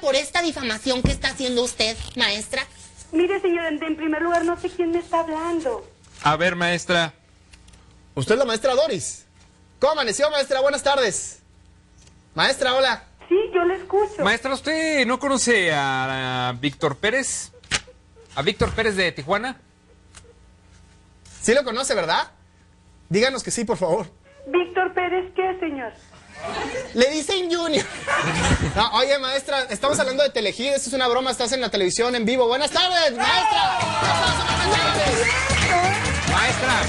por esta difamación que está haciendo usted, maestra? Mire, señor, en, en primer lugar, no sé quién me está hablando. A ver, maestra. Usted es la maestra Doris. ¿Cómo amaneció, maestra? Buenas tardes. Maestra, hola. Sí, yo le escucho. Maestra, ¿usted no conoce a, a Víctor Pérez? ¿A Víctor Pérez de Tijuana? Sí lo conoce, ¿verdad? Díganos que sí, por favor. Víctor Pérez, ¿qué, señor? Le dicen Junior. No, oye, maestra, estamos hablando de Telehit. Esto es una broma. Estás en la televisión en vivo. Buenas tardes, maestra. Buenas tardes. Maestra,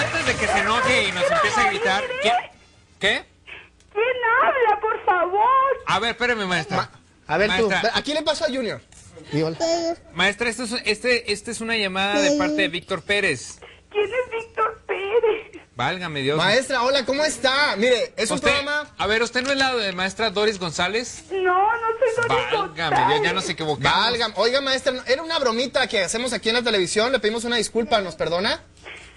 antes de que se enoje y nos empiece a gritar... ¿Qué? ¿Qué? ¿Quién habla, por favor? A ver, espérame, maestra. Ma- a ver tú, Maestra. ¿a quién le pasó a Junior? Maestra, esto es, este, este es una llamada de parte de Víctor Pérez. ¿Quién es Víctor Pérez? Válgame Dios. Maestra, hola, ¿cómo está? Mire, es un Usted- programa... A ver, ¿usted no es la de maestra Doris González? No, no soy Doris Válgame Dios, ya nos equivocamos. Válgame. Oiga, maestra, era una bromita que hacemos aquí en la televisión. Le pedimos una disculpa, ¿nos perdona?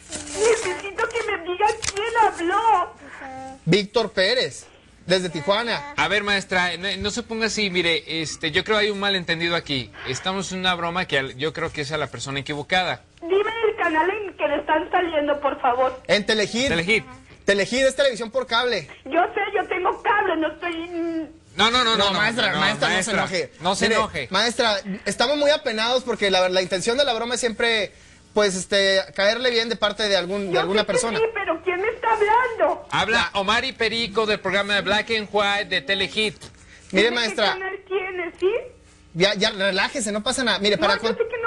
Necesito que me digan quién habló. Víctor Pérez, desde Tijuana. A ver, maestra, no, no se ponga así, mire, este, yo creo hay un malentendido aquí. Estamos en una broma que yo creo que es a la persona equivocada. Dime el canal en que le están saliendo, por favor. En Telehit. Telehit. Telehit es televisión por cable. Yo sé, yo tengo cable, no estoy... No, no, no, no, no, maestra, no, maestra, no se enoje. No se Mire, enoje. Maestra, estamos muy apenados porque la, la intención de la broma es siempre, pues, este, caerle bien de parte de algún, de yo alguna sé que persona. Sí, pero ¿quién me está hablando? Habla Omar y Perico del programa de Black and White de Telehit. Mire, maestra, ¿Qué canal sí? ya, ya, relájese, no pasa nada. Mire, para no, yo con- sé que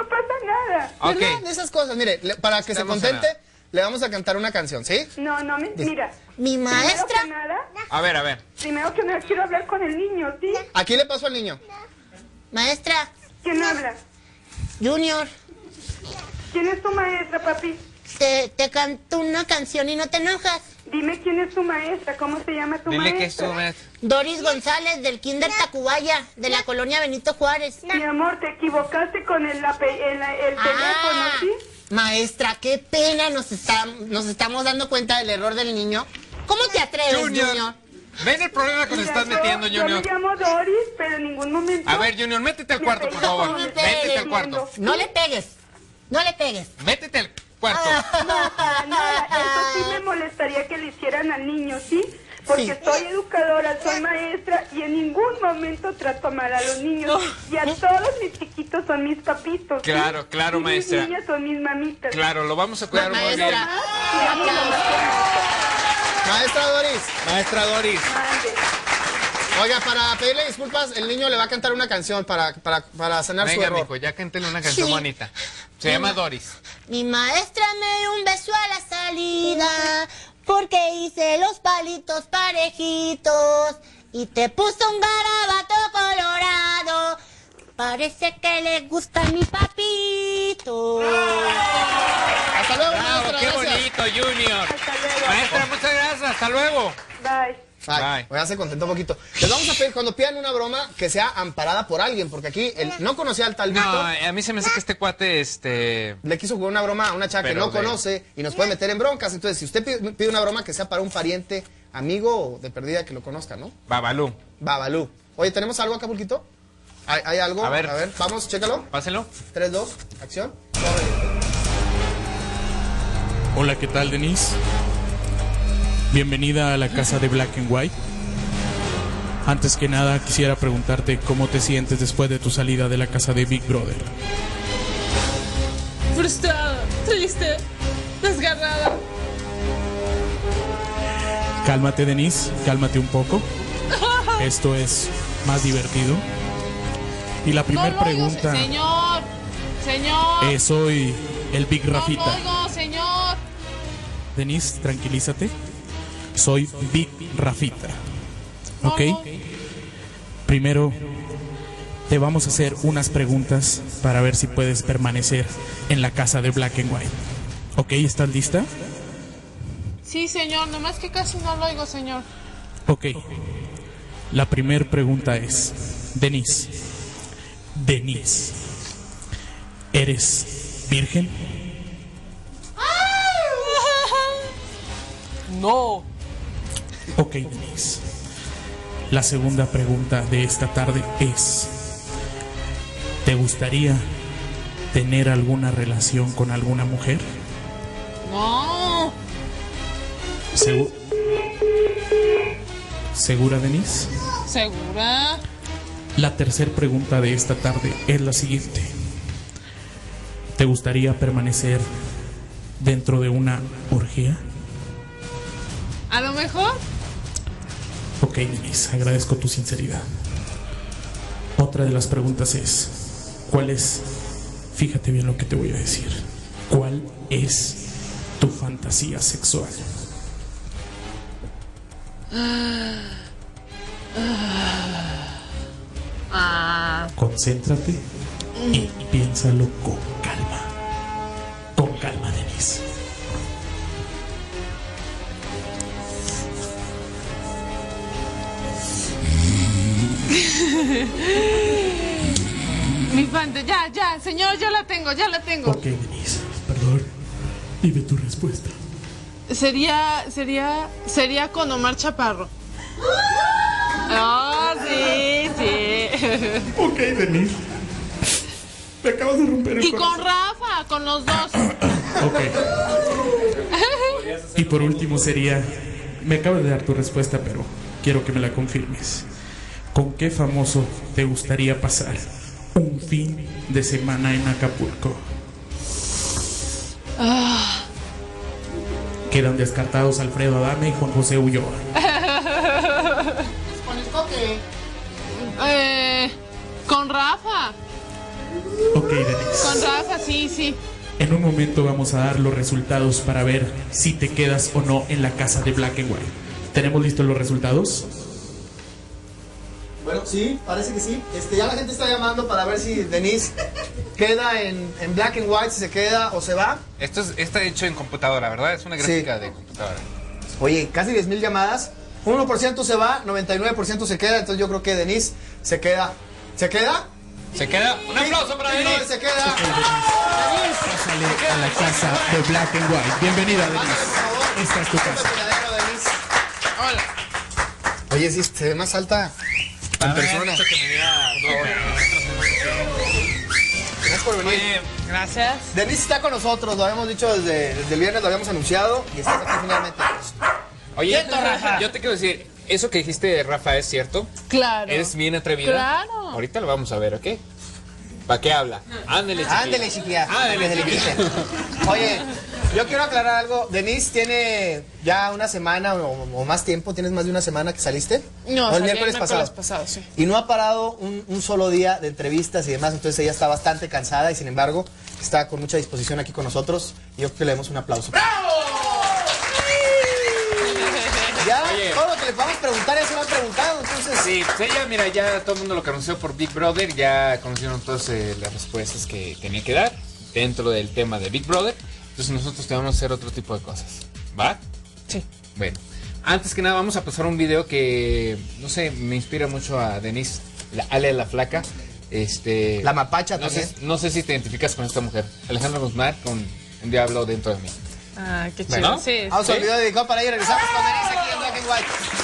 nada. Ok. ¿verdad? de esas cosas, mire, le- para que se contente, le vamos a cantar una canción, ¿sí? No, no, mira. Mi Primero maestra... que nada, A ver, a ver. primero que nada quiero hablar con el niño, ¿sí? ¿A quién le pasó al niño? Maestra, ¿Quién habla? Junior, ¿Quién es tu maestra, papi? te, te canto una canción y no te enojas. Dime quién es tu maestra, ¿cómo se llama tu Dile que es tu maestra? maestra. Doris González del Kinder Tacubaya, de la colonia Benito Juárez. Mi amor, te equivocaste con el, el, el teléfono, Ah, ¿sí? maestra, qué pena nos, está, nos estamos dando cuenta del error del niño. ¿Cómo te atreves, Junior? Junior. Ven el problema que nos estás yo- metiendo, Yo Junior. me llamo Doris, pero en ningún momento... A ver, Junior, métete al cuarto, por favor. Métete al cuarto. No le pegues, no le pegues. Métete al cuarto. Para nada, eso sí me molestaría que le hicieran al niño, ¿sí? Porque Sí. soy educadora, soy maestra y en ningún momento trato mal a los niños. Y a todos mis chiquitos son mis papitos. ¿sí? Claro, claro, y maestra. Mis niñas son mis mamitas. Claro, lo vamos a cuidar muy bien. Maestra, Doris. Maestra Doris. Oiga, para pedirle disculpas, el niño le va a cantar una canción para, para, para sanar su Venga, error. mijo, ya cántale una canción Sí. bonita. Se llama Doris. Mi maestra me dio un beso a la salida porque hice los palitos parejitos y te puso un garabato colorado. Parece que le gusta mi papito. Hasta luego, Bravo, maestra. qué gracias. bonito, Junior. Hasta luego. Maestra, muchas gracias. Hasta luego. Bye. Ay, Bye. voy a hacer contento un poquito. Les vamos a pedir, cuando pidan una broma, que sea amparada por alguien, porque aquí él no conocía al tal No, Víctor. a mí se me hace que este cuate, este... Le quiso jugar una broma a una chava que no de- conoce y nos puede meter en broncas. Entonces, si usted pide, pide una broma, que sea para un pariente, amigo o de perdida que lo conozca, ¿no? Babalú. Babalú. Oye, ¿tenemos algo, Acapulquito? ¿Hay, hay algo? A ver. A ver, vamos, chécalo. Pásenlo. 3, 2, acción. Hola, ¿qué tal, Denise? Bienvenida a la casa de Black and White. Antes que nada, quisiera preguntarte cómo te sientes después de tu salida de la casa de Big Brother. Frustrada, triste, desgarrada. Cálmate, Denise, cálmate un poco. Esto es más divertido. Y la No primera oigo, pregunta señor, señor. es: Soy el Big no Rafita. oigo, señor. Denise, tranquilízate. Soy Big Rafita. ¿Ok? Primero, te vamos a hacer unas preguntas para ver si puedes permanecer en la casa de Black and White. ¿Ok? ¿Estás lista? Sí, señor, nomás que casi no lo oigo, señor. Ok. La primera pregunta es, Denise, Denise, ¿eres virgen? No. Ok, Denise. La segunda pregunta de esta tarde es, ¿te gustaría tener alguna relación con alguna mujer? No. Segu- ¿Segura, Denise? ¿Segura? La tercera pregunta de esta tarde es la siguiente. ¿Te gustaría permanecer dentro de una orgía? A lo mejor. Ok, Denise, agradezco tu sinceridad. Otra de las preguntas es, ¿cuál es, fíjate bien lo que te voy a decir, cuál es tu fantasía sexual? Ah. Concéntrate y piénsalo. Con Mi fanta, ya, ya, señor, ya la tengo, ya la tengo. Ok, Denise, perdón. Dime tu respuesta. Sería, sería, sería con Omar Chaparro. Ah, sí, sí. Ok, Denise. Me acabas de romper el Y corazón. con Rafa, con los dos. Ok. Y por último sería, me acabas de dar tu respuesta, pero quiero que me la confirmes. ¿Con qué famoso te gustaría pasar un fin de semana en Acapulco? Quedan descartados Alfredo Adame y Juan José Ulloa. Con el coque. Eh, con Rafa. Ok, Denise. Con Rafa, sí, sí. En un momento vamos a dar los resultados para ver si te quedas o no en la casa de Black and White. ¿Tenemos listos los resultados? Bueno, sí, parece que sí. Este, ya la gente está llamando para ver si Denise queda en, en black and white, si se queda o se va. Esto es, está hecho en computadora, ¿verdad? Es una gráfica de computadora. Oye, casi 10 mil llamadas. 1% se va, 99% se queda. Entonces yo creo que Denise se queda. ¿Se queda? ¿Se queda? Un aplauso para Sí, Denise. no, se queda. Pásale a la casa de Black and White. Bienvenida, Pásale, por Denise. favor. Esta es tu casa. Hola. Oye, sí, se ve más alta en persona. Que me Gracias por venir. Oye, Gracias. Denise está con nosotros, lo habíamos dicho desde, desde el viernes, lo habíamos anunciado y estás aquí finalmente. oye, yo te quiero decir, eso que dijiste, Rafa, es cierto. Claro. Eres bien atrevida. Claro. Ahorita lo vamos a ver, ¿ok? ¿Para qué habla? Ándele, chiquilla. Ándele, chiquilla. Ándele, chiquilla. Oye, yo quiero aclarar algo. Denise tiene ya una semana o, o más tiempo, ¿tienes más de una semana que saliste? No, ¿O el miércoles, el pasado. miércoles pasado, sí. Y no ha parado un, un solo día de entrevistas y demás, entonces ella está bastante cansada y sin embargo está con mucha disposición aquí con nosotros. Y yo creo que le demos un aplauso. Ya Oye. todo lo que le podamos preguntar ya se lo han preguntado, entonces Sí, pues ella, mira, ya todo el mundo lo conoció por Big Brother, ya conocieron todas eh, las respuestas que tenía que dar dentro del tema de Big Brother. Entonces nosotros te vamos a hacer otro tipo de cosas. ¿Va? Sí. Bueno, antes que nada vamos a pasar un video que, no sé, me inspira mucho a Denise, la Ale la Flaca. Este, La mapacha no sé, también. no sé si te identificas con esta mujer. Alejandra Guzmán con Un Diablo dentro de mí. Ah, qué chido. Bueno. Sí. vamos ¿Sí? al video dedicado para y regresamos con Denise aquí en Black and White.